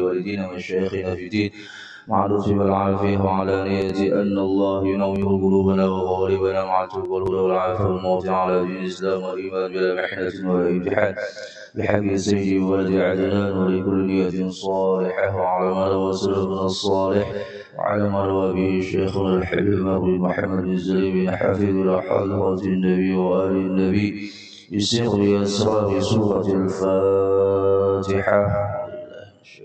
ولوالدينا ومشايخنا في الدين. مع اللطف والعافية وعلى نية أن الله ينور قلوبنا وغالبنا مع التوبة والهدى والعافية والموت على دين الإسلام والإيمان بلا محنة ولا امتحان. بحق سيدي ولد عدنان ولكل نية صالحة وعلى ما روى سلفنا الصالح. وعلى ما روى به شيخنا الحبيب مروي محمد بن حافظ إلى حضرة النبي وآل النبي. بسر أسرار سورة الفاتحة. بسم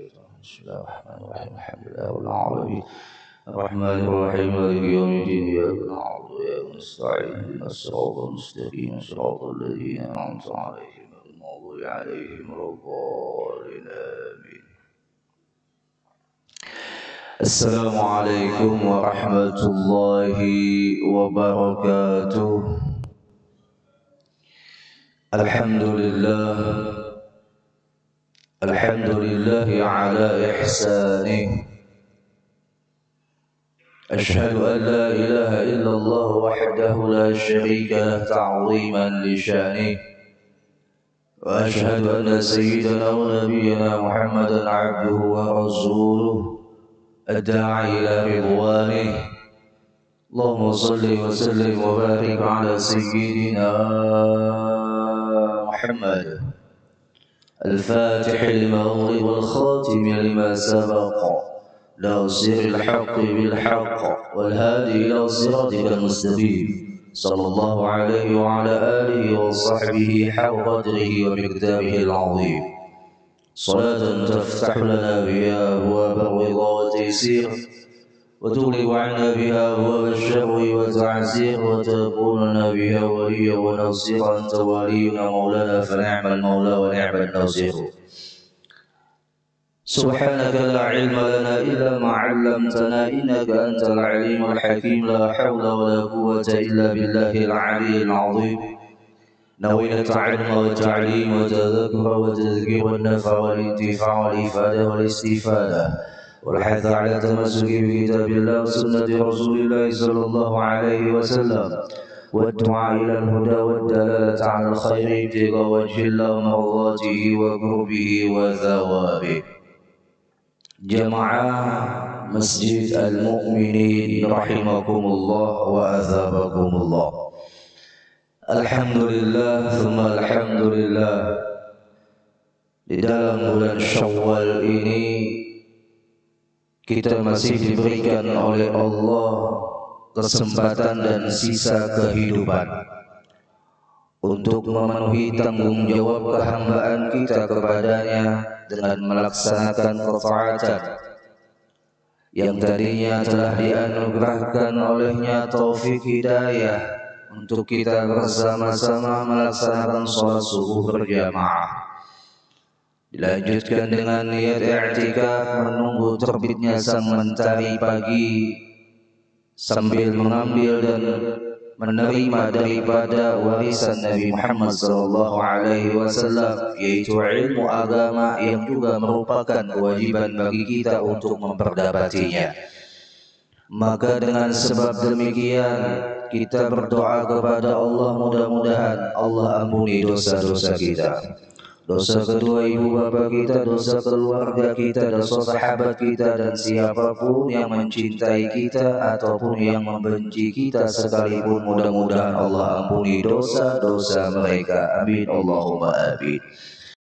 الله الرحمن الرحيم الحمد لله رب العالمين الرحمن الرحيم. مالك يوم الدين؟ إياك نعبد وإياك نستعين. اهدنا الصراط المستقيم. صراط الذين أنعمت عليهم غير المغضوب عليهم ولا الضالين. آمين. السلام عليكم ورحمة الله وبركاته. الحمد لله الحمد لله على إحسانه. أشهد أن لا إله إلا الله وحده لا شريك له تعظيما لشأنه. وأشهد أن سيدنا ونبينا محمدا عبده ورسوله الداعي إلى رضوانه. اللهم صل وسلم وبارك على سيدنا محمد. الفاتح لما والخاتم لما سبق. ناصر الحق بالحق والهادي إلى صراطك المستقيم. صلى الله عليه وعلى آله وصحبه حق قدره ومقداره العظيم. صلاة تفتح لنا بها أبواب الرضا والتيسير وتغلق عنا بها أبواب الشر والتعسير وتكون لنا بها وليا ونصيرا أنت ولينا مولانا فنعم المولى ونعم النصير. سبحانك لا علم لنا إلا ما علمتنا إنك أنت العليم الحكيم. لا حول ولا قوة إلا بالله العلي العظيم. نوينا التعلم والتعليم والتذكر والتذكير والنفع والانتفاع والإفادة والاستفادة. والحث على التمسك بكتاب الله وسنة رسول الله صلى الله عليه وسلم. والدعاء إلى الهدى والدلالة على الخير ابتغاء وجه الله مرضاته وقربه وثوابه. جماعة مسجد المؤمنين رحمكم الله وأثابكم الله. الحمد لله ثم الحمد لله di dalam bulan kita masih diberikan oleh Allah kesempatan dan sisa kehidupan. Untuk memenuhi tanggung jawab kehambaan kita kepadanya dengan melaksanakan ketaatan yang tadinya telah dianugerahkan olehnya taufik hidayah untuk kita bersama-sama melaksanakan sholat subuh berjamaah Dilanjutkan dengan niat i'tikaf menunggu terbitnya sang mentari pagi sambil mengambil dan menerima daripada warisan Nabi Muhammad sallallahu alaihi wasallam yaitu ilmu agama yang juga merupakan kewajiban bagi kita untuk memperdapatinya. Maka dengan sebab demikian kita berdoa kepada Allah mudah-mudahan Allah ampuni dosa-dosa kita dosa kedua ibu bapa kita, dosa keluarga kita, dosa sahabat kita dan siapa pun yang mencintai kita ataupun yang membenci kita sekalipun mudah-mudahan Allah ampuni dosa-dosa mereka. Amin Allahumma amin.